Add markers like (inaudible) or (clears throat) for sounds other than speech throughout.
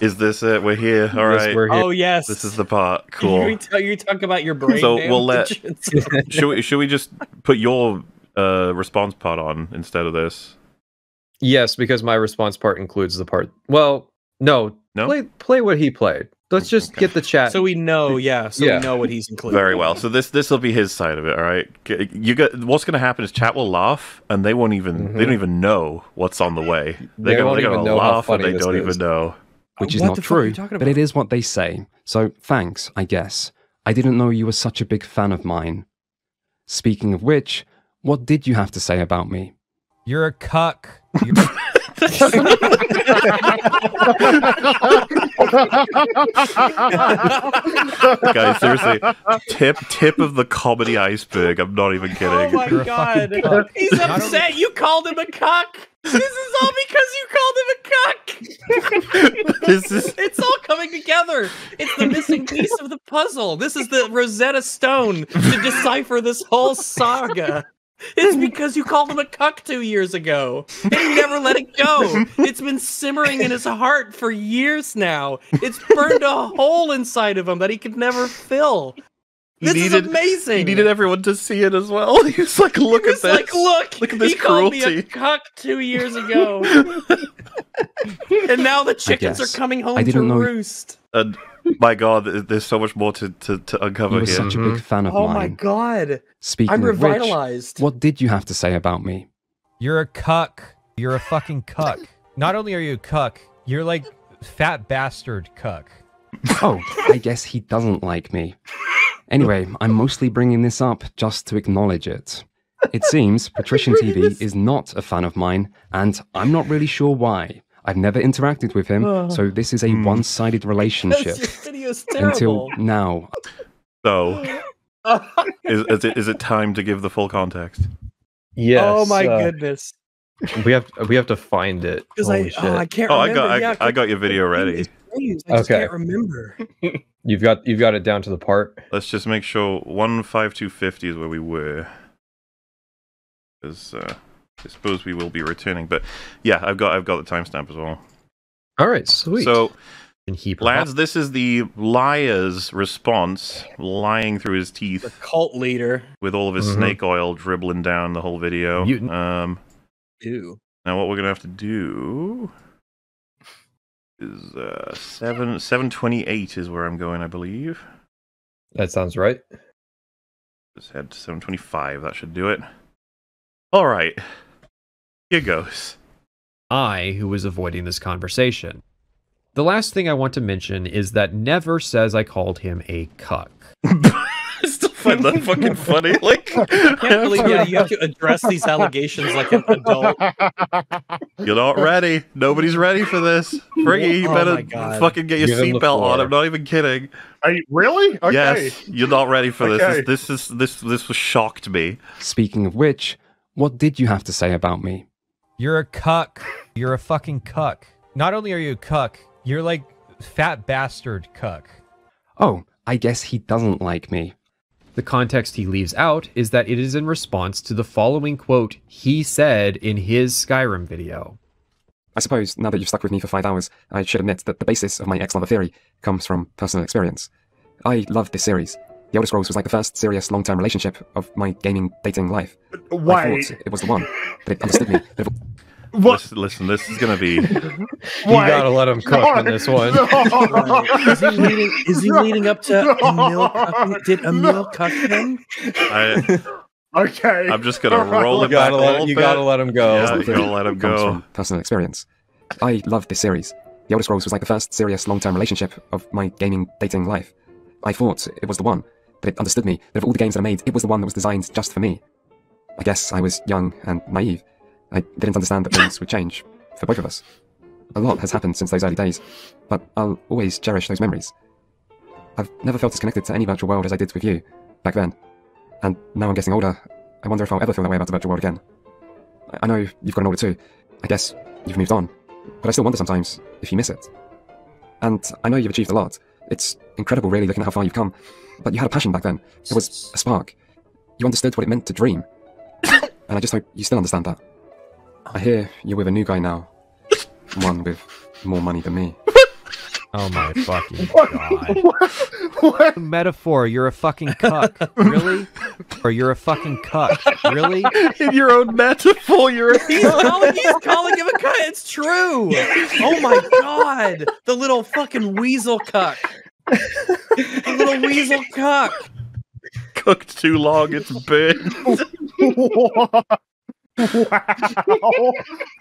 Is this it? We're here. All Yes, right. we're here. Oh yes. This is the part. You, Cool. talk, you talk about your brain. So we'll let- (laughs) should we should we just put your uh response part on instead of this? Yes, because my response part includes the part. Well, no, No? play play what he played. Let's just Okay. get the chat. so we know, yeah. So Yeah. we know what he's including. Very well. So this this will be his side of it. All right. You get what's going to happen is chat will laugh and they won't even they Mhm. don't even know what's on the way. They They're gonna, won't they're even gonna know how laugh and they this don't is. even know. Uh, which is What not the fuck are true, but it is what they say. So thanks, I guess. I didn't know you were such a big fan of mine. Speaking of which, what did you have to say about me? You're a cuck. You're- (laughs) Guys, seriously, tip tip of the comedy iceberg. I'm not even kidding. Oh kidding. my You're god. He's upset. You called him a cuck. This is all because you called him a cuck. this is It's all coming together. It's the missing piece of the puzzle. This is the Rosetta Stone to decipher this whole saga. It's because you called him a cuck two years ago. And he never let it go. It's been simmering in his heart for years now. It's burned a hole inside of him that he could never fill. He This needed- is amazing. he needed everyone to see it as well. (laughs) He's like, look He at was this. like, look, Look at this he called me a cuck two years (laughs) ago. and now the chickens are coming home I to didn't know- roost. And my God, there's so much more to to, to You uncover were here. such a big mm-hmm. fan of Oh my god. Speaking I'm of which, revitalized. what did you have to say about me? You're a cuck. You're a fucking (laughs) cuck. Not only are you a cuck, you're like fat bastard cuck. Oh, I guess he doesn't like me. Anyway, I'm mostly bringing this up just to acknowledge it. It seems (laughs) Patrician TV is not a fan of mine, and I'm not really sure why. I've never interacted with him, so this is a Hmm. one sided relationship until now. So, (laughs) is, is it is it time to give the full context? yes. oh my uh, goodness. We have we have to find it. Because I, shit. oh, I can't Oh, I got I, yeah, I got your video ready. Names, I just Okay. can't remember. (laughs) You've got you've got it down to the part. Let's just make sure one five two fifty is where we were. Because uh, I suppose we will be returning, but yeah, I've got I've got the timestamp as well. All right, sweet. So, and he lads, this is the liar's response, lying through his The teeth cult leader. with all of his Mhm. snake oil dribbling down the whole video. Mutant. Um, Ew. now what we're gonna have to do is uh, seven seven twenty eight is where I'm going, I believe. that sounds right. Let's head to 725. That should do it. All right. Here goes. I who was avoiding this conversation. The last thing I want to mention is that Never says I called him a cuck. (laughs) I still find that fucking funny. Like, (laughs) I can't believe yeah, you have to address these allegations like an adult. (laughs) you're not ready. Nobody's ready for this. Fringy, you Oh better my fucking get your Give him the seatbelt on. I'm not even kidding. Are you, really? Okay. Yes, you're not ready for Okay. this. This, this is this this was shocked me. Speaking of which, what did you have to say about me? You're a cuck. You're a fucking cuck. Not only are you a cuck, you're like fat bastard cuck. Oh, I guess he doesn't like me. The context he leaves out is that it is in response to the following quote he said in his Skyrim video. I suppose now that you've stuck with me for five hours, I should admit that the basis of my ex lover theory comes from personal experience. I loved this series. The Elder Scrolls was like the first serious long term relationship of my gaming dating life. I thought it was the one, (laughs) but it understood me. But it- What? Listen, listen, this is gonna be. (laughs) You gotta let him cook on this one. (laughs) Is he leading? Is he leading up to Emil? Cucking, did Emil cuck him? I, (laughs) okay. I'm just gonna roll You it back gotta a let little you bit. gotta let him go. Yeah, you gotta let him go. personal experience. I loved this series. The Elder Scrolls was like the first serious long term relationship of my gaming dating life. I thought it was the one, but it understood me that of all the games that I made, it was the one that was designed just for me. I guess I was young and naive. I didn't understand that things would change for both of us. A lot has happened since those early days, but I'll always cherish those memories. I've never felt as connected to any virtual world as I did with you back then. And now I'm getting older, I wonder if I'll ever feel that way about the virtual world again. I- I know you've gotten older too. I guess you've moved on. But I still wonder sometimes if you miss it. And I know you've achieved a lot. It's incredible, really, looking at how far you've come. But you had a passion back then. There was a spark. You understood what it meant to dream. And I just hope you still understand that. Oh. I hear you're with a new guy now. (laughs) One with more money than me. Oh my (laughs) fucking god. (laughs) what? Metaphor, you're a fucking cuck. Really? Or you're a fucking cuck. Really? In your own metaphor, you're a He's calling, he's calling him a cuck. It's true. Oh my god. The little fucking weasel cuck. The little weasel cuck. cooked too long, it's burned. Wow.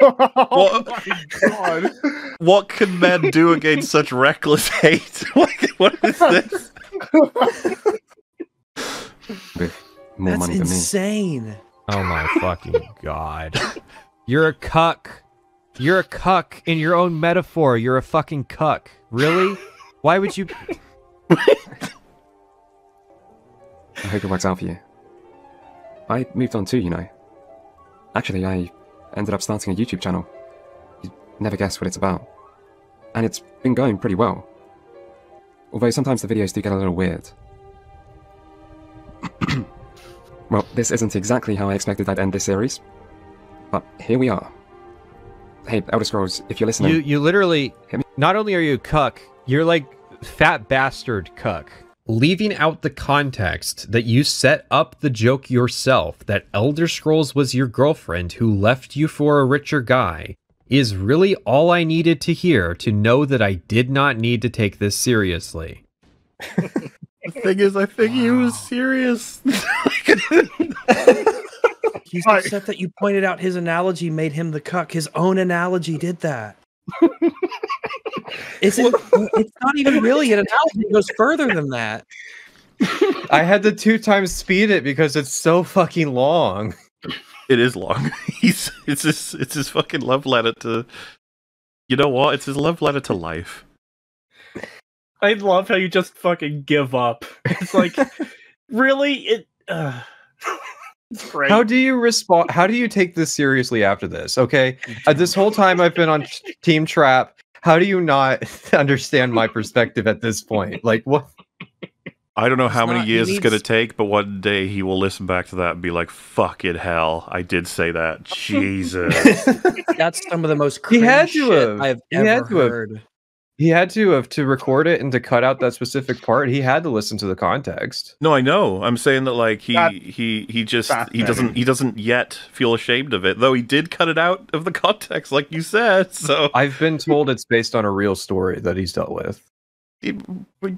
oh What? my god. What can men do against such reckless hate? (laughs) What is this? More That's money than me. insane. Oh my fucking god. You're a cuck. You're a cuck in your own metaphor. You're a fucking cuck. Really? Why would you I hope it works out for you. I moved on too, you know. Actually, I ended up starting a YouTube channel. You'd never guess what it's about. And it's been going pretty well. Although sometimes the videos do get a little weird. (clears throat) well, this isn't exactly how I expected I'd end this series. But here we are. Hey, Elder Scrolls, if you're listening, You you literally not only are you a cuck, you're like fat bastard cuck. Leaving out the context that you set up the joke yourself that Elder Scrolls was your girlfriend who left you for a richer guy is really all I needed to hear to know that I did not need to take this seriously. (laughs) The thing is, I think he was serious. (laughs) He's Right. upset that you pointed out his analogy made him the cuck. His own analogy did that. It's, (laughs) it's not even really an analogy. It goes further than that. I had to two times speed it because it's so fucking long. it is long. (laughs) He's it's his it's his fucking love letter to. You know what? It's his love letter to life. I love how you just fucking give up. It's like, (laughs) really? It. Uh, it's great. How do you respond? How do you take this seriously after this? Okay, uh, this whole time I've been on t- Team Trap. How do you not (laughs) understand my perspective at this point? Like what? I don't know It's how many not- he years it's gonna take, but one day he will listen back to that and be like, "Fuck "Fucking hell, I did say that." (laughs) Jesus. (laughs) That's some of the most He had to shit have. I've He ever had to have. Heard. he had to have to record it and to cut out that specific part. He had to listen to the context. no, I know. I'm saying that like he That- he he just he doesn't he doesn't yet feel ashamed of it, though he did cut it out of the context, like you said. So I've been told it's based on a real story that he's dealt with. It- we-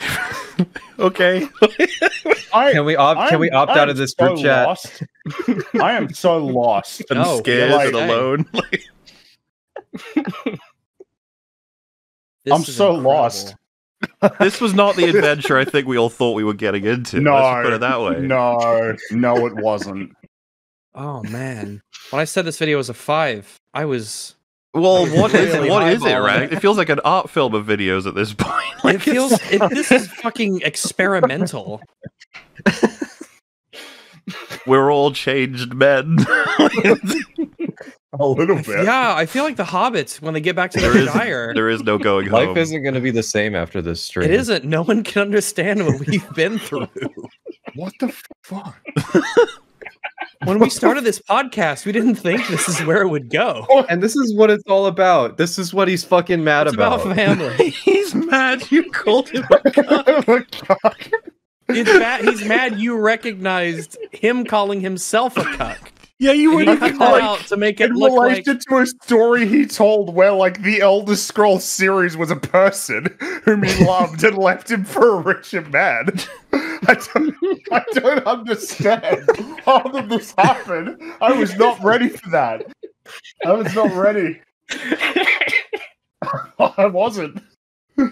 (laughs) okay. I, Can we opt? Can we I'm- opt out of this so group chat? Lost. I am so lost. and No, scared like- and alone. (laughs) Like, This I'm so incredible. lost. (laughs) this was not the adventure I think we all thought we were getting into. No, Let's put it that way. No, no, it wasn't. (laughs) Oh man. When I said this video was a five, I was Well, what is Really it? What is it, right? it. it feels like an art film of videos at this (laughs) point. Like it feels it, this is fucking experimental. We're all changed men. (laughs) A little bit. Yeah, I feel like the hobbits when they get back to There the Shire. there is no going home. Life isn't going to be the same after this stream. It isn't. No one can understand what we've been through. (laughs) What the fuck? (laughs) When we started this podcast, we didn't think this is where it would go. And this is what it's all about. This is what he's fucking mad It's about about. family. He's mad you called him a cuck. He's mad, he's mad you recognized him calling himself a cuck. (laughs) Yeah, you And were you cut that like out to make it In look like relation to a story he told where, like, the Elder Scrolls series was a person whom he (laughs) loved and left him for a richer man. (laughs) I don't, I don't understand how did this happen. I was not ready for that. I was not ready. I wasn't. we,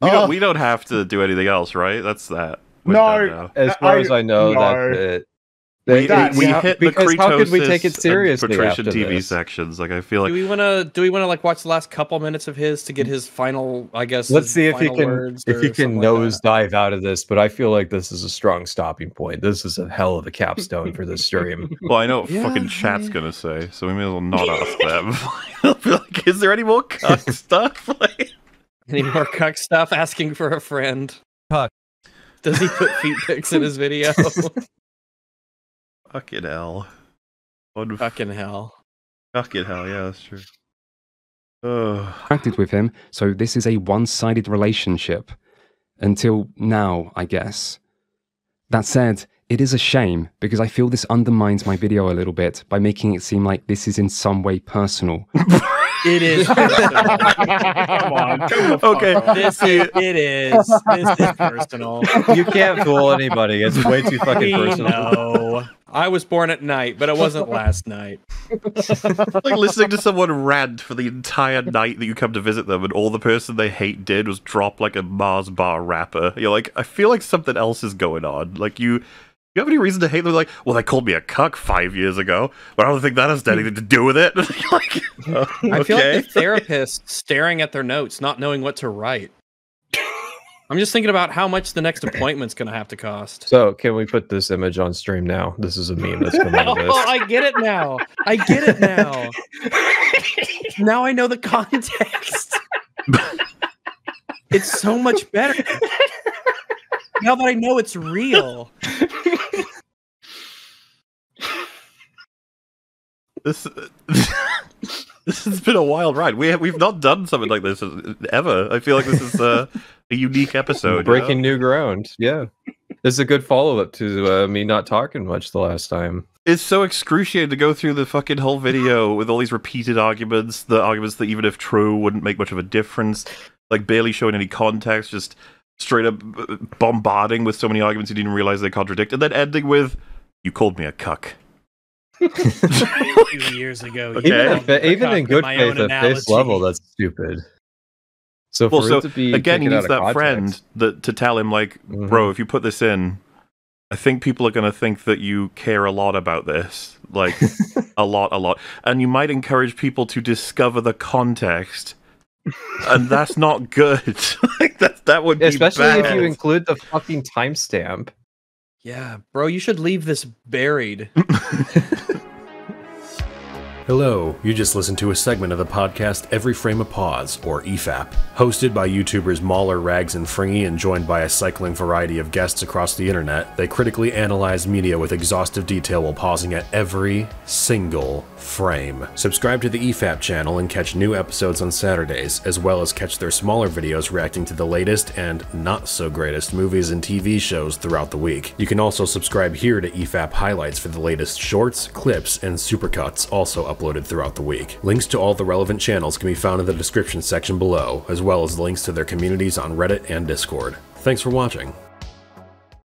don't, uh. we don't have to do anything else, right? That's that. We're No, done. As far I- as I know, no. that's it. We, They- That's- we yeah, hit the because how could we take it seriously patrician after TV this? sections. Like I feel do like we want to do we want to like watch the last couple minutes of his to get his final I guess Let's see if he can if he can something like that? nosedive out of this. But I feel like this is a strong stopping point. This is a hell of a capstone for this stream. (laughs) well, I know what (laughs) Yeah, fucking chat's yeah. gonna say, so we may as well not (laughs) ask them. Like, is there any more cuck stuff? Like, Any more cuck stuff asking for a friend? Cuck. Does he put feet (laughs) pics in his video? (laughs) fucking hell. One Fucking hell. fucking hell. Yeah, that's true. Ugh. interacted with him, so this is a one sided relationship. Until now, I guess. That said, it is a shame because I feel this undermines my video a little bit by making it seem like this is in some way personal. (laughs) It is. (laughs) Come on. come Okay. on. this is. It is. This is personal. You can't fool anybody. It's way too fucking personal. know. I was born at night, but it wasn't last night. like listening to someone rant for the entire night that you come to visit them, and all the person they hate did was drop like a Mars bar wrapper. You're like, I feel like something else is going on. Like you. You have any reason to hate them? Like, well, they called me a cuck five years ago, but I don't think that has anything to do with it. (laughs) like, uh, I feel okay. like the therapist staring at their notes, not knowing what to write. I'm just thinking about how much the next appointment's going to have to cost. So, can we put this image on stream now? This is a meme that's coming out of (laughs) Oh, this. I get it now. I get it now. now I know the context. it's so much better. Now that I know it's real. This (laughs) this has been a wild ride. We have, we've not done something like this ever. I feel like this is uh, a unique episode. you Breaking know? new ground. Yeah. This is a good follow up to uh, me not talking much the last time. It's so excruciating to go through the fucking whole video with all these repeated arguments. The arguments that even if true wouldn't make much of a difference. Like barely showing any context, just straight up uh, bombarding with so many arguments you didn't realize they contradict, and then ending with, "You called me a cuck." (laughs) Two years ago. Okay. Even, you even in good faith at face analogy. level, that's stupid. So for Well, so it to be again, he taken needs that friend that to tell him like, Mhm. bro, if you put this in, I think people are going to think that you care a lot about this, like (laughs) a lot, a lot, and you might encourage people to discover the context, and that's not good. (laughs) like that, that would be especially if you include the fucking timestamp. Yeah, bro, you should leave this buried. Hello, you just listened to a segment of the podcast Every Frame a Pause, or EFAP. Hosted by YouTubers MauLer, Rags, and Fringy, and joined by a cycling variety of guests across the internet, they critically analyze media with exhaustive detail while pausing at every single frame. Subscribe to the EFAP channel and catch new episodes on Saturdays, as well as catch their smaller videos reacting to the latest and not so greatest movies and TV shows throughout the week. You can also subscribe here to EFAP highlights for the latest shorts, clips, and supercuts also uploaded throughout the week. Links to all the relevant channels can be found in the description section below, as well as links to their communities on Reddit and Discord. Thanks for watching.